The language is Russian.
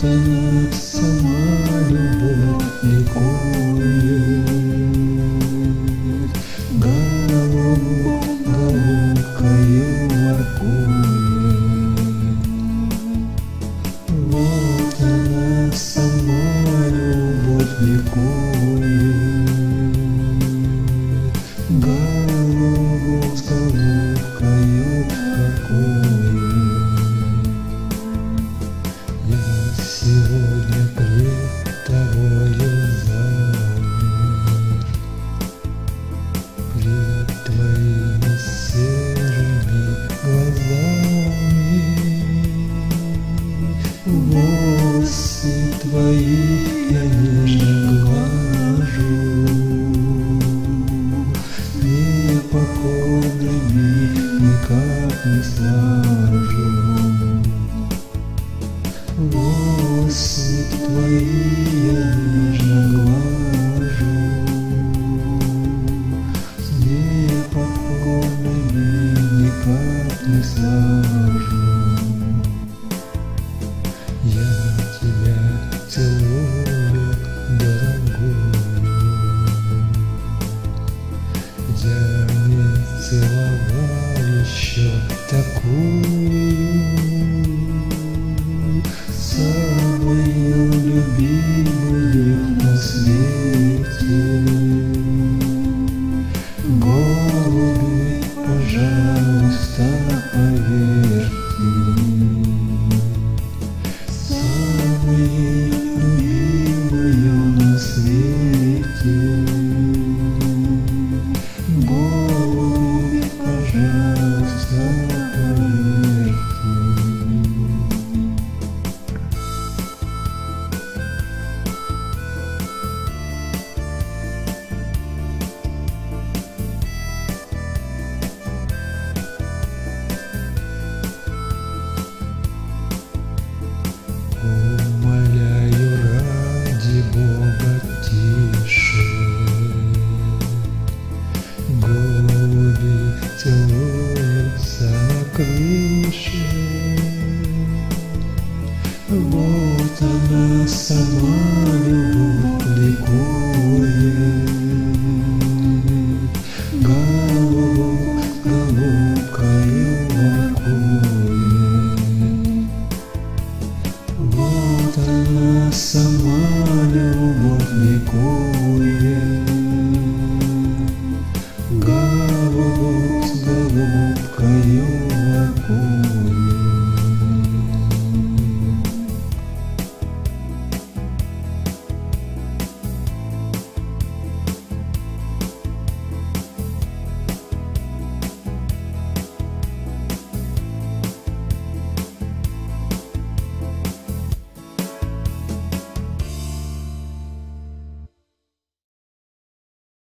thoughts. твоих я не глажу, Непокорными никак не слажу. Волосы твои я нежно глажу, Непокорными никак не сложу. Целовал еще такую crescer, brota na nossa.